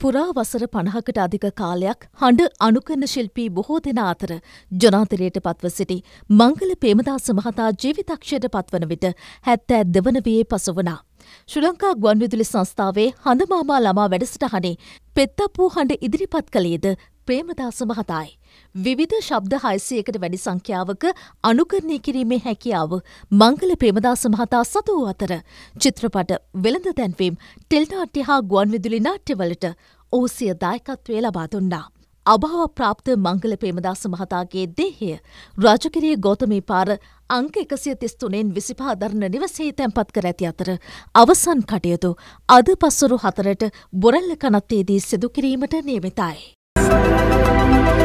පුරා වසර පණහකට අධික කාලයක් හඬ අනුකරන ශිල්පී බොහෝ දෙනා අතර ජනාතරයට පත්ව සිටි මංගල පේමදාස මහතා ජීවිතක්ෂයට පත්වන විට හැත්තෑ දෙවන වයේ පසු වනා. ශ්‍රී ලංකා ගුවන්විදුලි සංස්ථාවේ හඳමාමා ළමා වැඩසටහනේ පෙත්තප්පූ හඬ ඉදිරිපත් කළේද ප්‍රේමදාස මහතායි. විවිධ ශබ්ද හයිසයකට වැඩි සංඛ්‍යාවක අනුකරණය කිරීමේ හැකියාව මංගල ප්‍රේමදාස මහතා සතු වූ අතර චිත්‍රපට වෙළඳ දැන්වීම් ටෙල්නාට්‍ය හා ගුවන්විදුලි නාට්‍යවලට ඔහු සිය දායකත්වය ලබා දුන්නා. අභාව ප්‍රාප්ත මංගල ප්‍රේමදාස මහතාගේ දේහය රාජකිරිය ගෝතමී පාර අංක එකසිය තිස්තුනෙන් විසිපා දරණ නිවසේ තැන්පත් කර ඇති අතර අවසන් කටයුතු අද පස්සුරු හතරට බොරල්ල කනත්තේදී සිදුකිරීමට නියමිතයි. podcast.